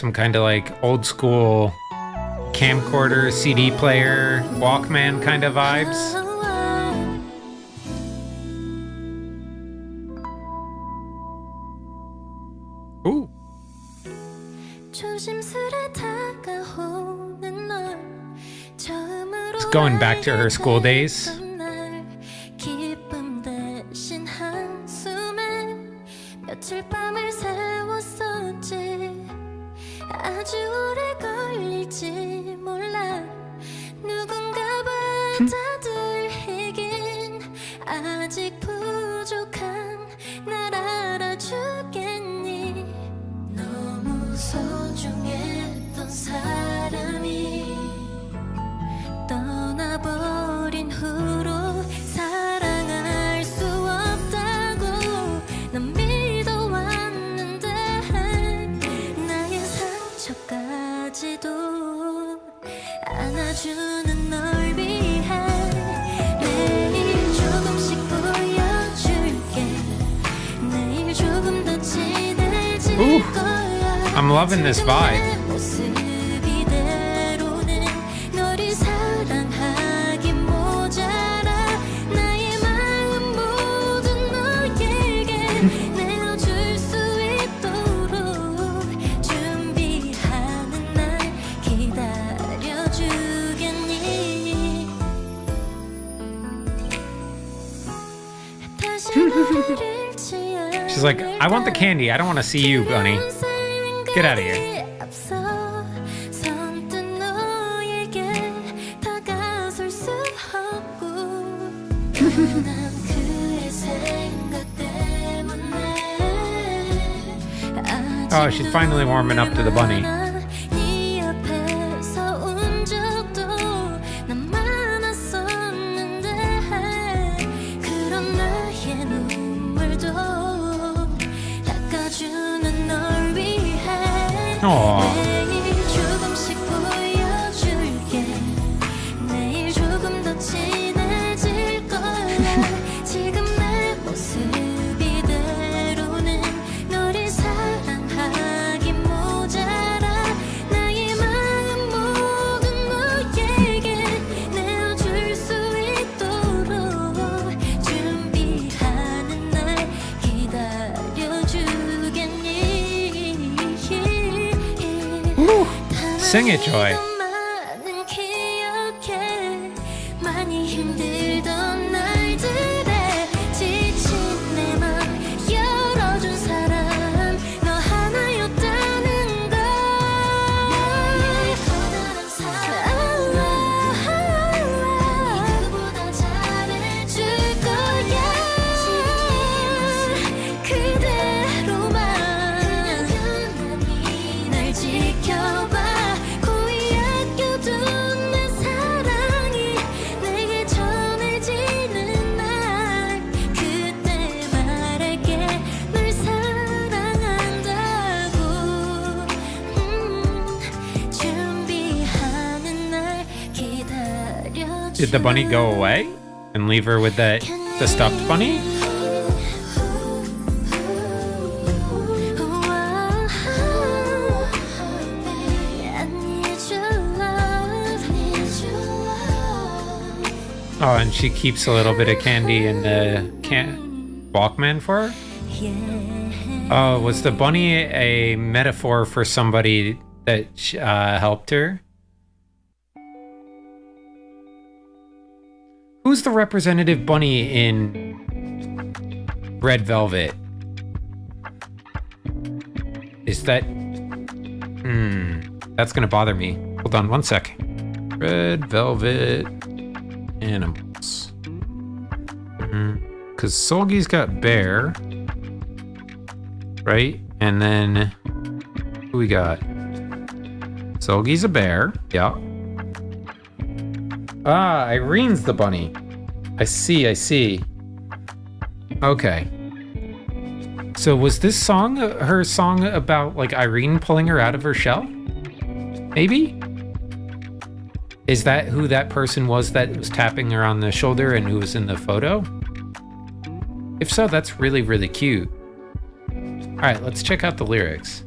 some kind of like old school camcorder, CD player, Walkman kind of vibes. Ooh. It's going back to her school days. Ooh. I'm loving this vibe. I want the candy. I don't want to see you, bunny. Get out of here. Oh, she's finally warming up to the bunny. Sing it, Joy. Did the bunny go away and leave her with the the stuffed bunny? Oh, and she keeps a little bit of candy in the can Walkman for her. Oh, was the bunny a metaphor for somebody that uh, helped her? Who's the representative bunny in Red Velvet? Is that. Hmm. That's gonna bother me. Hold on one sec. Red Velvet animals. Because Seulgi's got bear. Right? And then. Who we got? Seulgi's a bear. Yeah. Ah, Irene's the bunny. I see, I see. Okay. So was this song her song about like Irene pulling her out of her shell? Maybe? Is that who that person was that was tapping her on the shoulder and who was in the photo? If so, that's really, really cute. All right, let's check out the lyrics.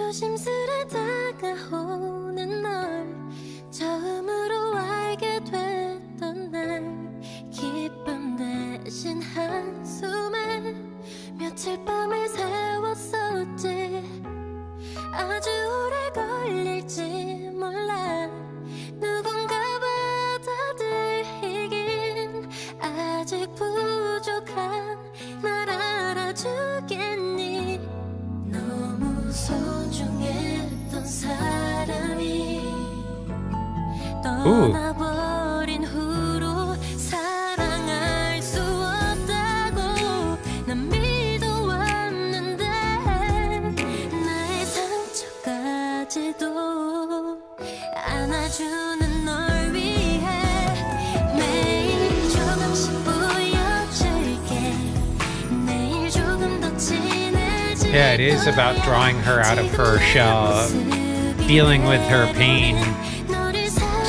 조심스레 다가오는 널 처음으로 알게 됐던 날. 기쁨 대신 한숨에 며칠 밤을 새웠었지. 아주 오래 걸릴지 몰라. 누군가 받아들이긴 아직 부족한 날 알아주겠 질 Yeah, it is about drawing her out of her shell, dealing with her pain.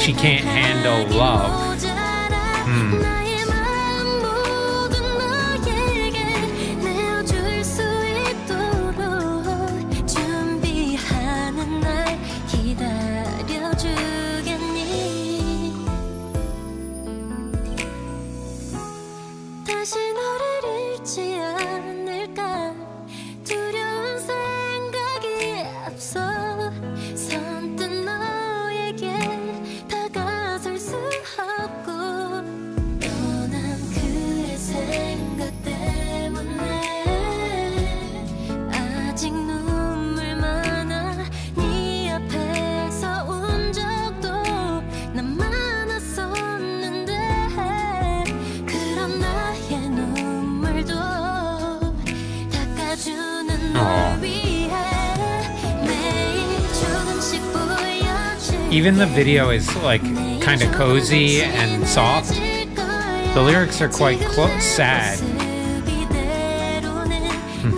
She can't handle love. Even the video is like kind of cozy and soft. The lyrics are quite clo- sad. Hmm.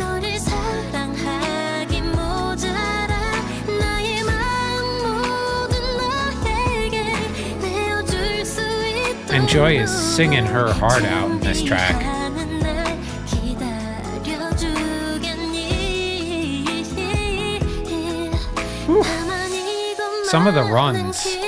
And Joy is singing her heart out in this track. Some of the runs.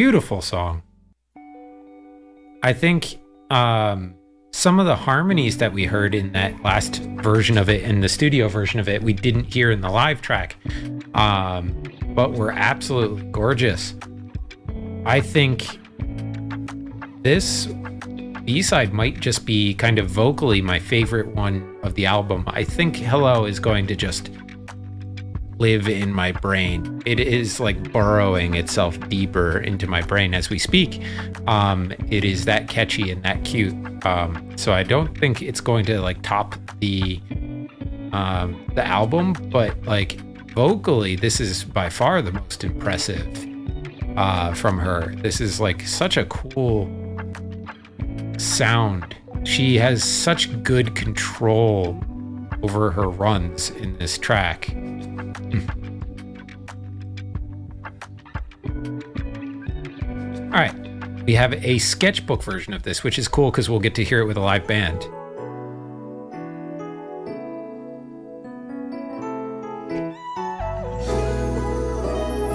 Beautiful song. I think um, some of the harmonies that we heard in that last version of it, in the studio version of it, we didn't hear in the live track, um, but were absolutely gorgeous. I think this B side might just be kind of vocally my favorite one of the album. I think Hello is going to just live in my brain. It is like burrowing itself deeper into my brain as we speak. Um, it is that catchy and that cute. Um, so I don't think it's going to like top the um, the album, but like vocally, this is by far the most impressive uh, from her. This is like such a cool sound. She has such good control over her runs in this track. All right. We have a sketchbook version of this, which is cool because we'll get to hear it with a live band.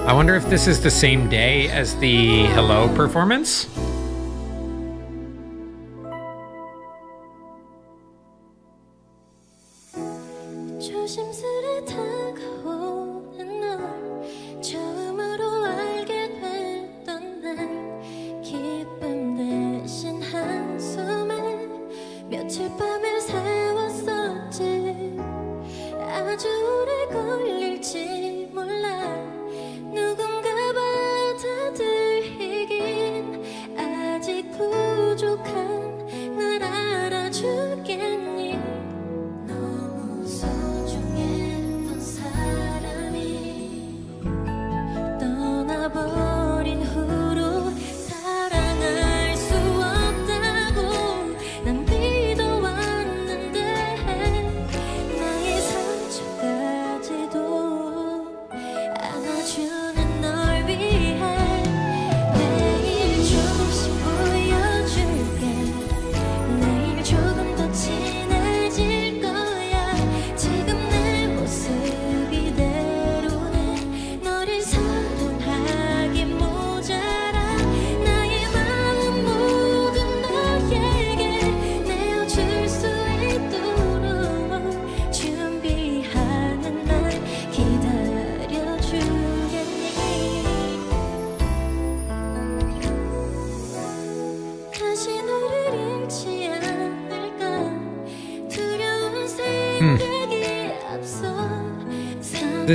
I wonder if this is the same day as the Hello performance?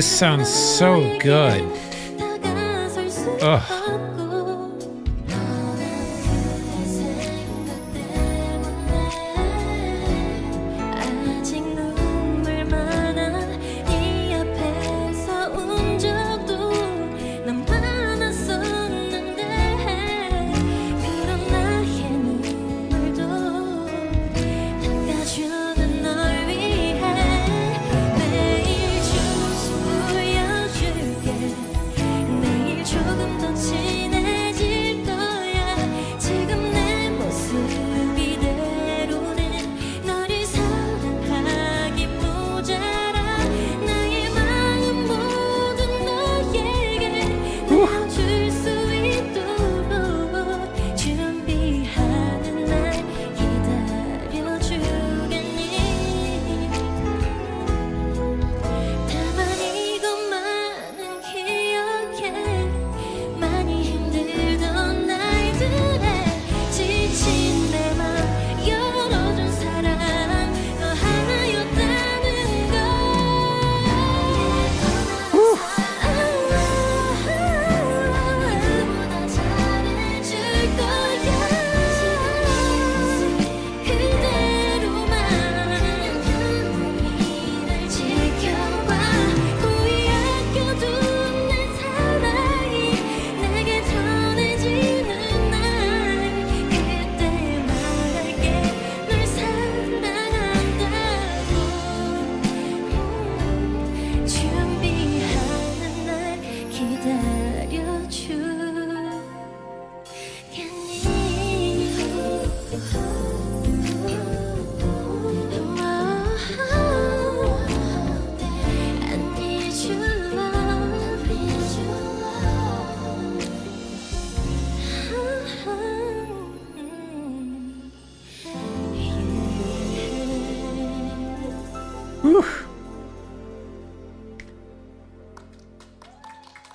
this sounds so good.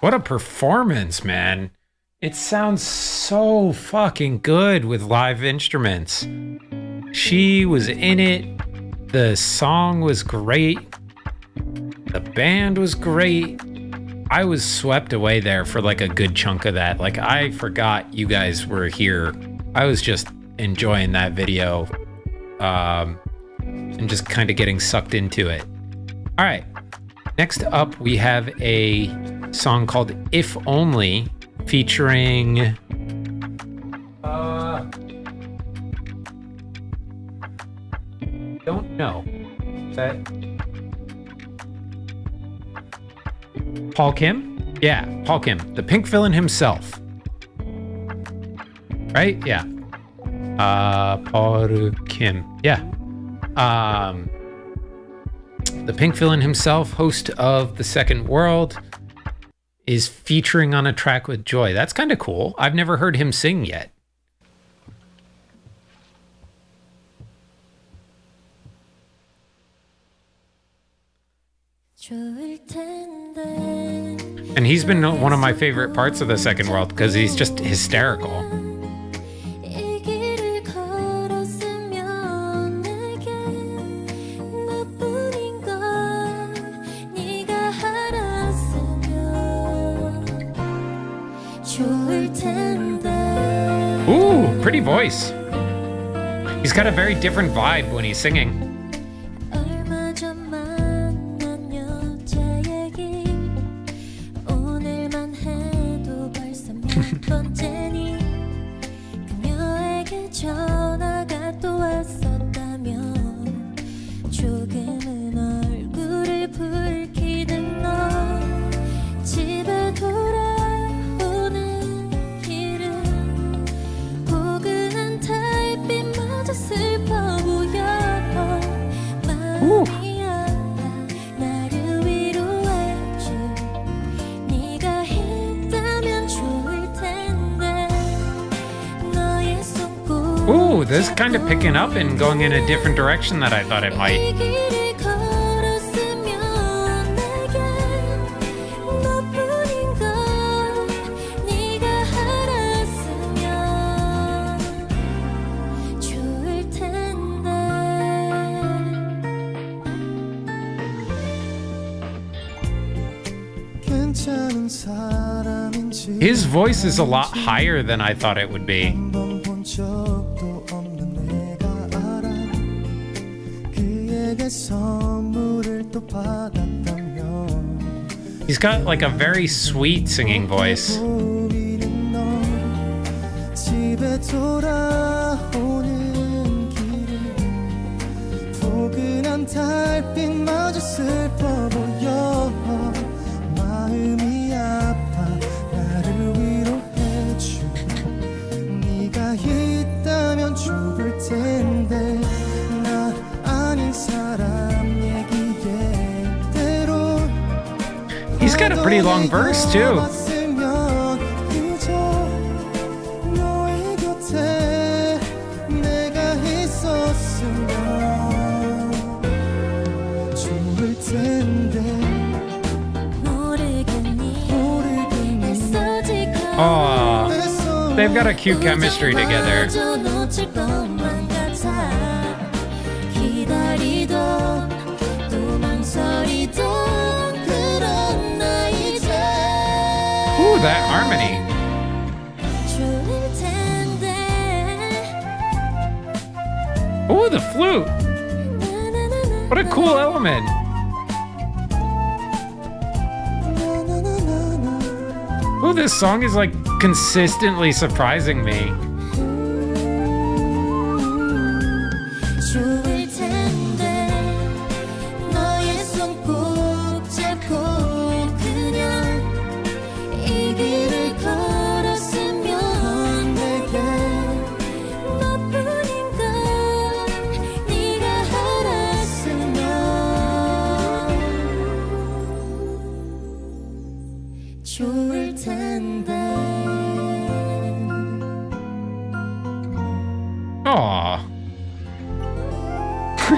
What a performance, man. It sounds so fucking good with live instruments. She was in it. The song was great. The band was great. I was swept away there for like a good chunk of that. Like, I forgot you guys were here. I was just enjoying that video um, and just kind of getting sucked into it. All right. Next up, we have a song called If Only featuring. Uh, don't know. Is that. Paul Kim? Yeah, Paul Kim, the pink villain himself. Right? Yeah. Uh, Paul Kim. Yeah. Um, the pink villain himself, host of The Second World is featuring on a track with Joy. That's kind of cool. I've never heard him sing yet. And he's been one of my favorite parts of the Second World because he's just hysterical. Got a very different vibe when he's singing. Ooh. This is kind of picking up and going in a different direction that I thought it might. voice is a lot higher than I thought it would be. He's got like a very sweet singing voice. He's got a pretty long verse, too. Oh, they've got a cute chemistry together. flute. What a cool element. Oh, this song is like consistently surprising me.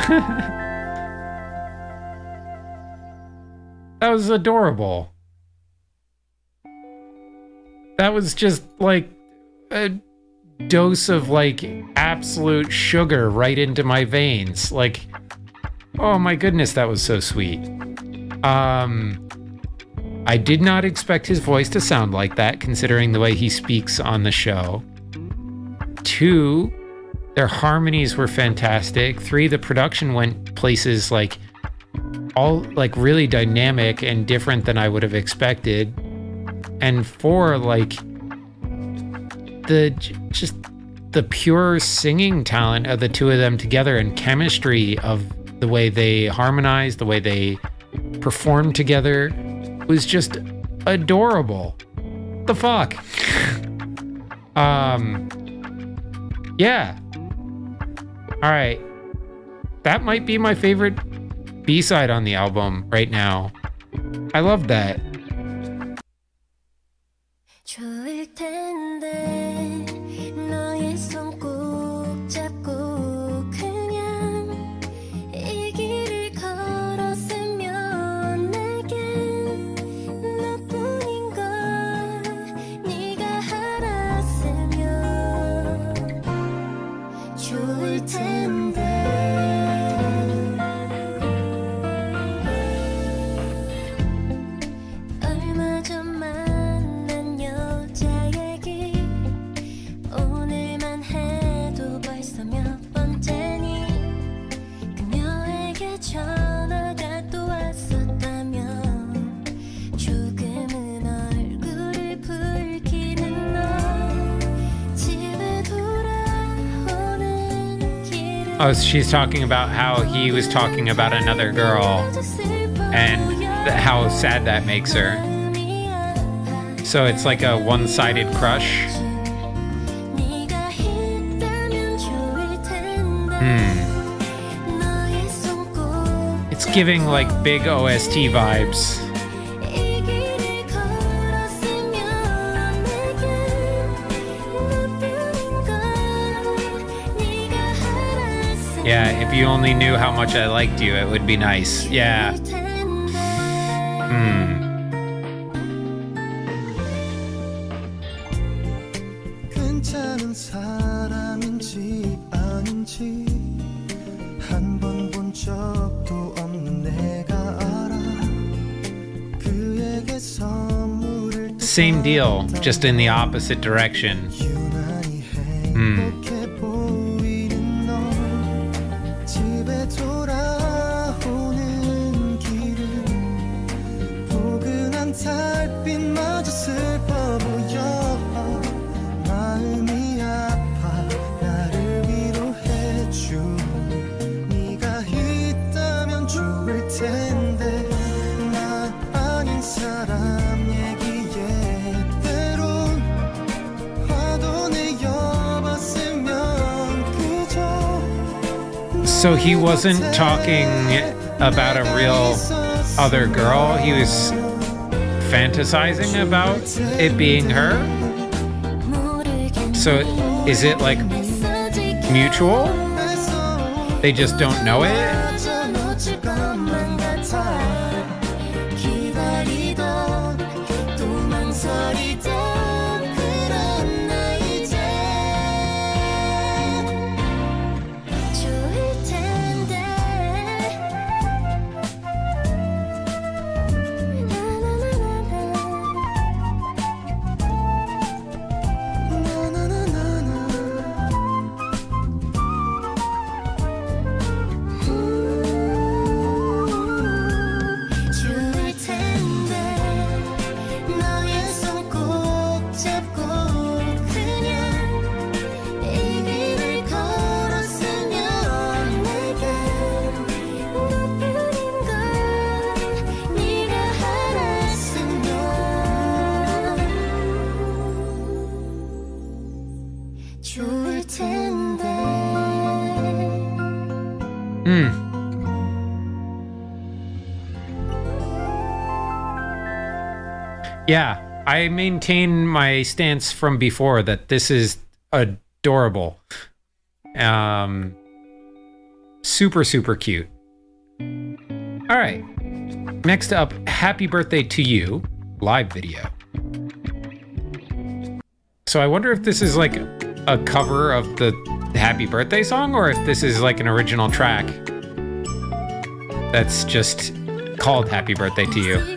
that was adorable. That was just like a dose of like absolute sugar right into my veins. Like, oh my goodness, that was so sweet. Um, I did not expect his voice to sound like that, considering the way he speaks on the show. Two, their harmonies were fantastic. Three, the production went places like all like really dynamic and different than I would have expected. And four, like the just the pure singing talent of the two of them together and chemistry of the way they harmonized, the way they performed together was just adorable. What the fuck? um yeah, all right. That might be my favorite B-side on the album right now. I love that. Oh, she's talking about how he was talking about another girl and how sad that makes her. So it's like a one sided crush. Hmm. It's giving like big OST vibes. if you only knew how much I liked you, it would be nice. Yeah. Hmm. Same deal, just in the opposite direction. Hmm. he wasn't talking about a real other girl. He was fantasizing about it being her. So is it like mutual? They just don't know it? Yeah, I maintain my stance from before that this is adorable. Um, super, super cute. All right. Next up, happy birthday to you, live video. So I wonder if this is like a cover of the happy birthday song or if this is like an original track that's just called happy birthday to you.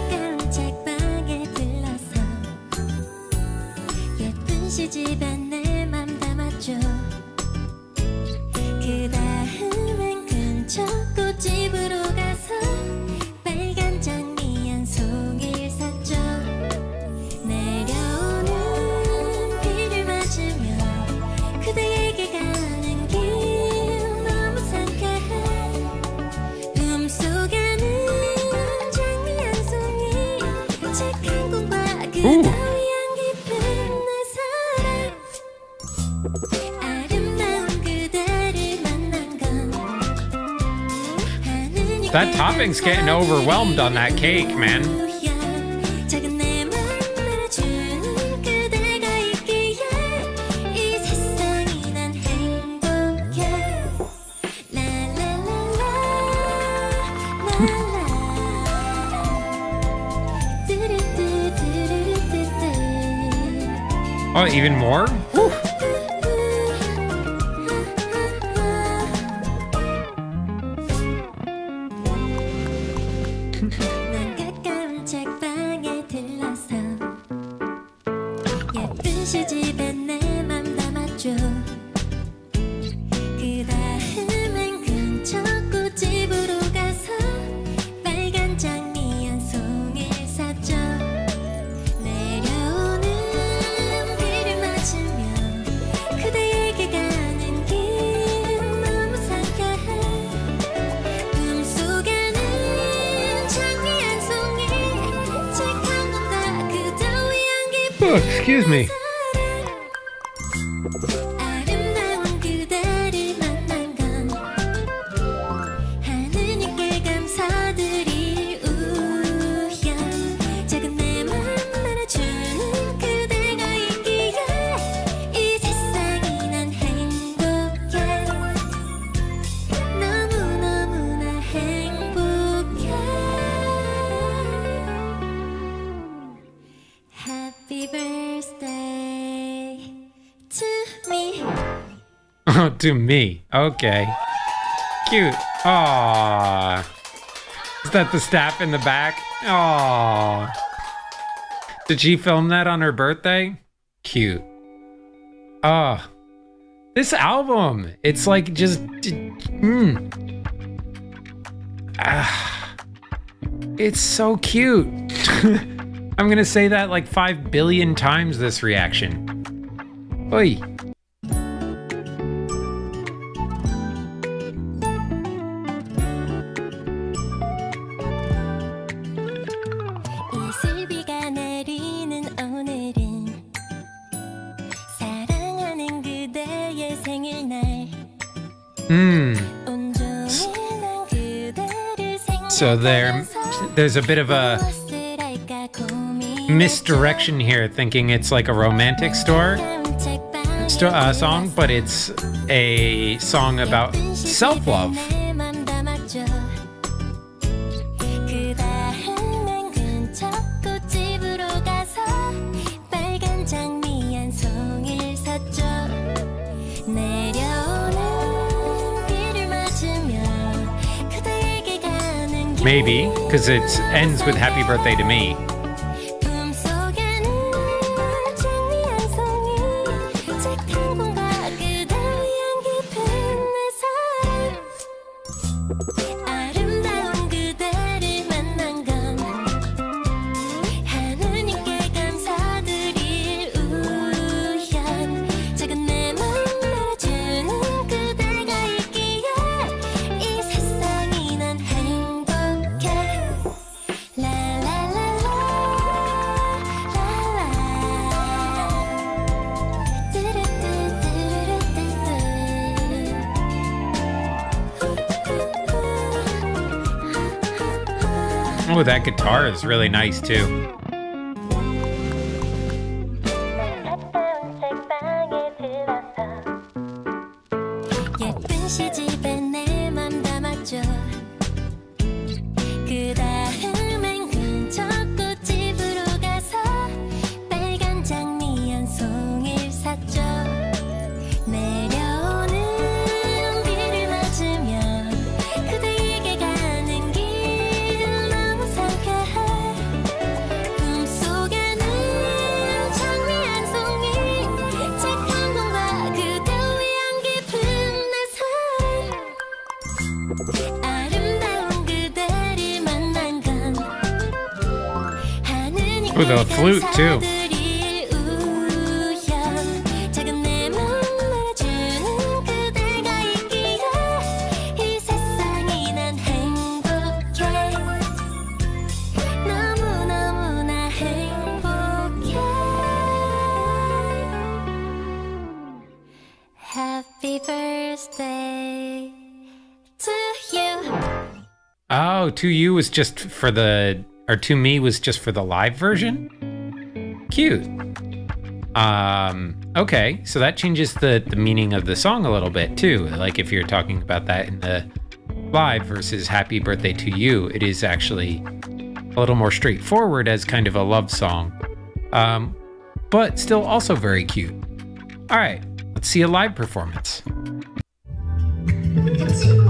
Shaving's getting overwhelmed on that cake, man. oh, even more? 가까운 방에 들러서 예쁜 시집에 내 Excuse me. to me. Okay. Cute. Aww. Is that the staff in the back? Aww. Did she film that on her birthday? Cute. Ah. This album, it's like just. Hmm. Ah. It's so cute. I'm gonna say that like five billion times this reaction. Oi. So there, there's a bit of a misdirection here, thinking it's like a romantic store st- uh, song, but it's a song about self-love. because it ends with happy birthday to me. Oh, that guitar is really nice too. flute too. Happy birthday to you. Oh, to you was just for the, or to me was just for the live version? Cute. Um. Okay, so that changes the the meaning of the song a little bit too. Like if you're talking about that in the live versus "Happy Birthday to You," it is actually a little more straightforward as kind of a love song, um, but still also very cute. All right, let's see a live performance.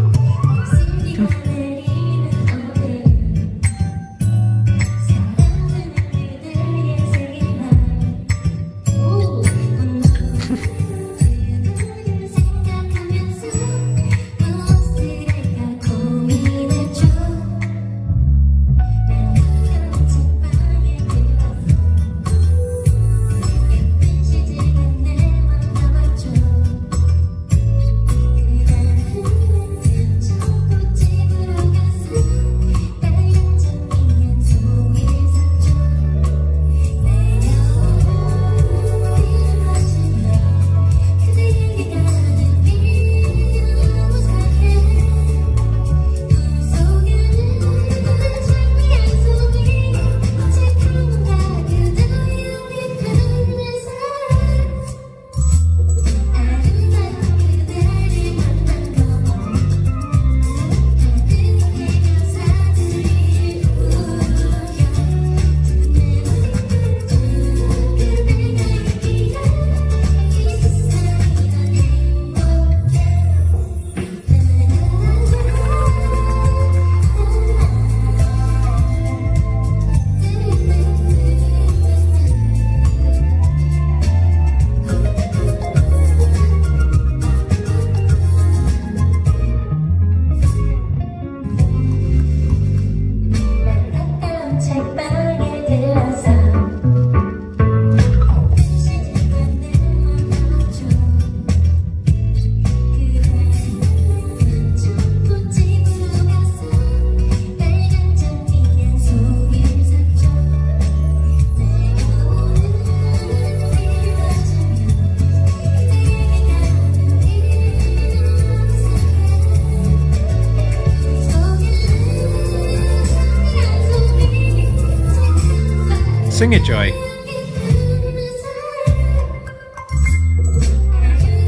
Sing it, Joy.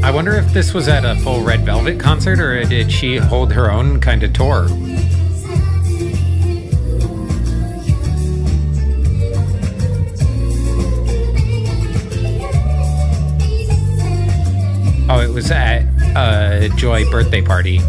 I wonder if this was at a full Red Velvet concert or did she hold her own kind of tour? Oh, it was at a Joy birthday party.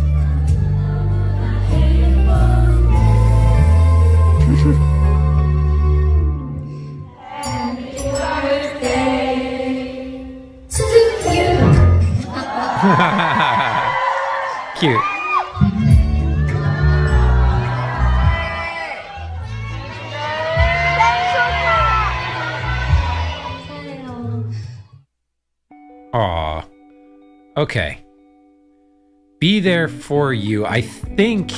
Cute. Aw. Okay. Be There For You. I think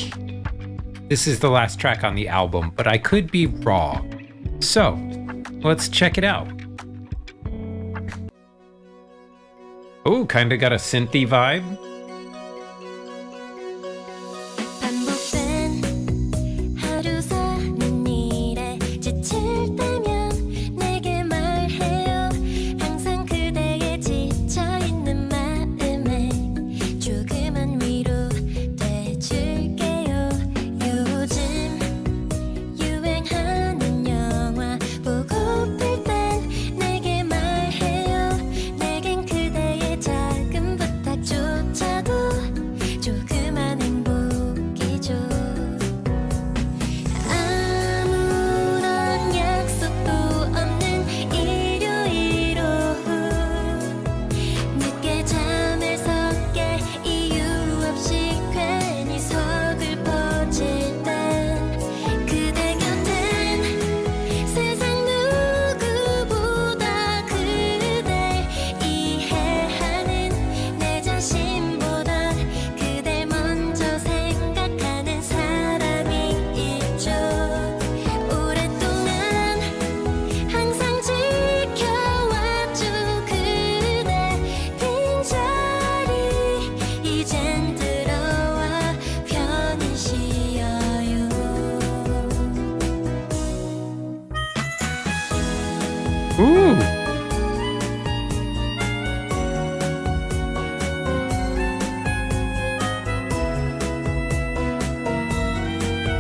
this is the last track on the album, but I could be wrong. So, let's check it out. Oh, kind of got a synthy vibe.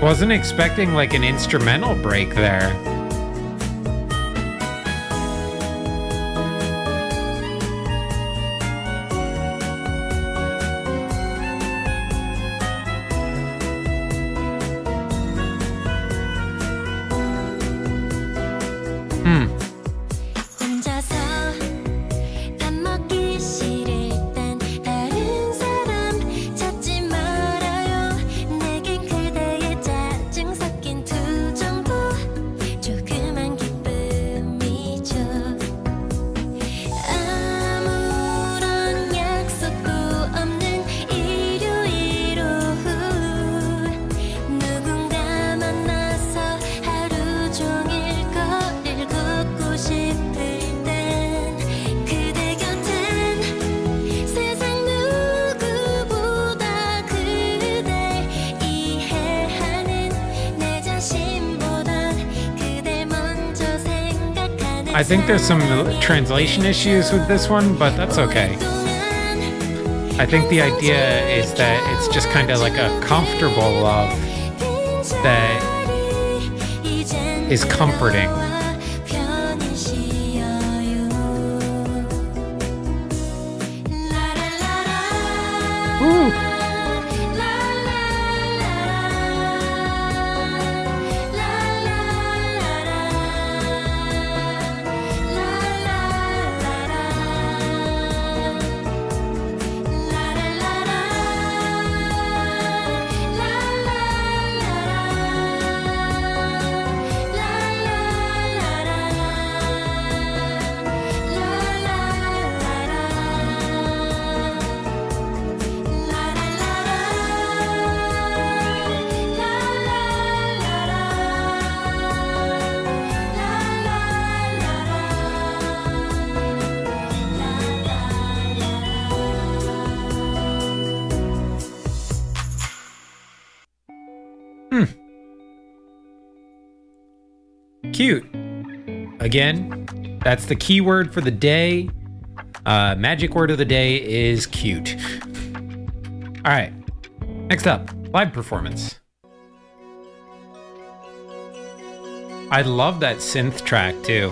Wasn't expecting like an instrumental break there. think there's some translation issues with this one, but that's okay. I think the idea is that it's just kind of like a comfortable love that is comforting. Ooh. Again, that's the keyword for the day. Uh, magic word of the day is cute. All right, next up, live performance. I love that synth track too.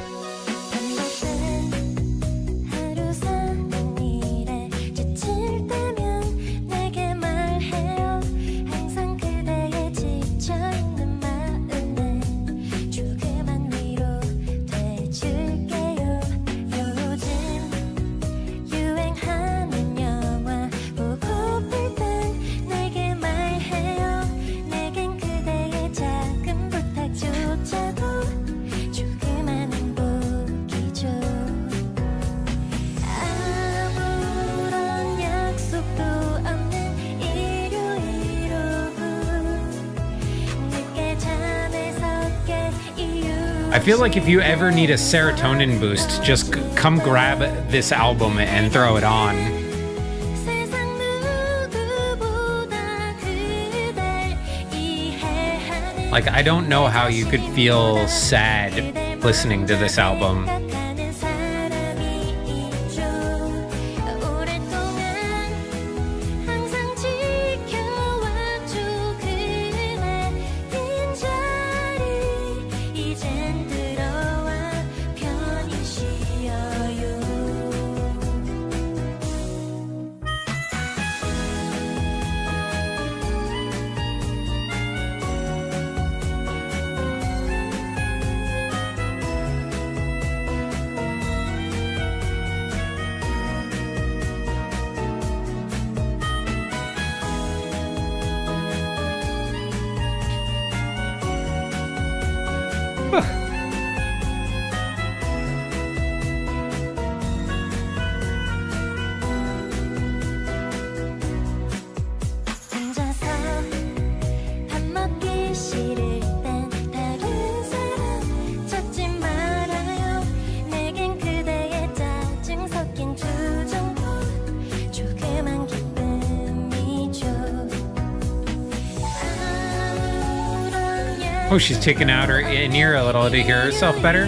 feel like if you ever need a serotonin boost, just come grab this album and throw it on. Like, I don't know how you could feel sad listening to this album. Oh, she's taking out her in ear a little to hear herself better.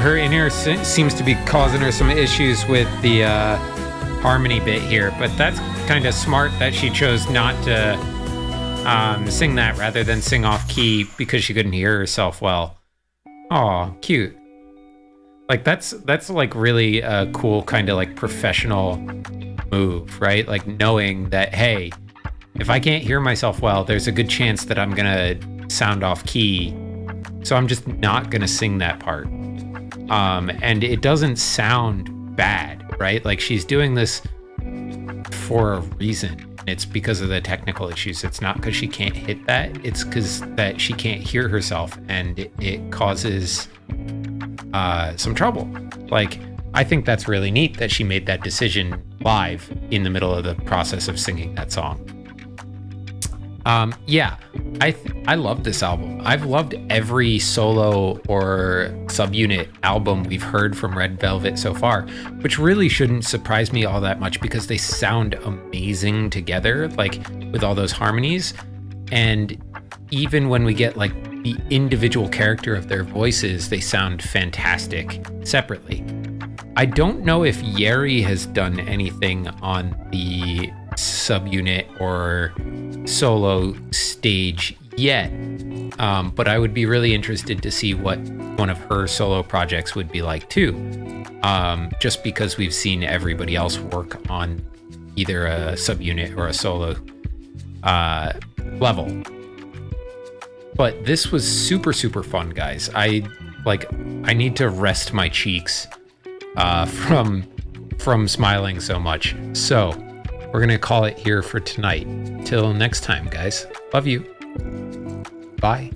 Her in ear se- seems to be causing her some issues with the uh, harmony bit here, but that's kind of smart that she chose not to um, sing that rather than sing off key because she couldn't hear herself well. Oh, cute. Like that's that's like really a cool kind of like professional move, right? Like knowing that hey, if I can't hear myself well, there's a good chance that I'm gonna sound off key. So I'm just not gonna sing that part. Um, and it doesn't sound bad, right? Like she's doing this for a reason. It's because of the technical issues. It's not because she can't hit that. It's because that she can't hear herself, and it, it causes uh, some trouble. Like I think that's really neat that she made that decision live in the middle of the process of singing that song. Um, yeah, I I love this album. I've loved every solo or subunit album we've heard from Red Velvet so far, which really shouldn't surprise me all that much because they sound amazing together, like with all those harmonies. And even when we get like the individual character of their voices, they sound fantastic separately. I don't know if Yeri has done anything on the subunit or solo stage yet, um, but I would be really interested to see what one of her solo projects would be like too. Um, just because we've seen everybody else work on either a subunit or a solo uh, level. But this was super super fun, guys. I like I need to rest my cheeks uh, from from smiling so much. So we're gonna call it here for tonight. Till next time, guys. Love you. Bye.